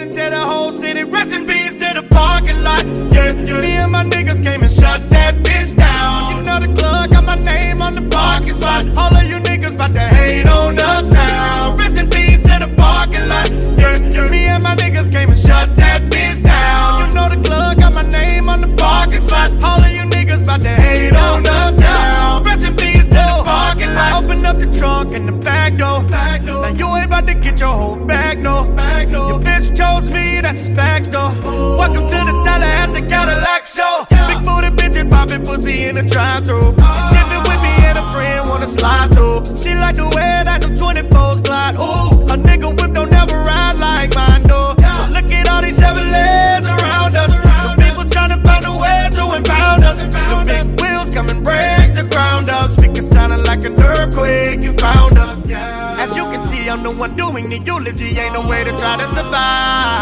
and tell the whole city, rest in peace to the parking lot. Yeah, yeah. Me and my niggas came and shut that bitch down. You know the club got my name on the parking spot. All of you niggas about to hate on us now. Rest in peace to the parking lot. Yeah, yeah. Me and my niggas came and shut that bitch down. You know the club got my name on the parking spot. All of you niggas about to hate on us now. Rest in to the parking lot. Open up the trunk and the back door. Now you ain't about to get your whole bag, no. That's just facts, though. Welcome to the Tallahassee Cadillac show. Big booty bitches popping pussy in the drive-thru. She dipping with me and a friend wanna slide too. She like the way that the 24s glide. Ooh, a nigga whip don't never ride like mine do. So look at all these Chevrolets around us. The people tryna find a way to impound us. The big wheels come and break the ground up. Speaking sounding like an earthquake, you found us. As you can see, I'm the one doing the eulogy. Ain't no way to try to survive.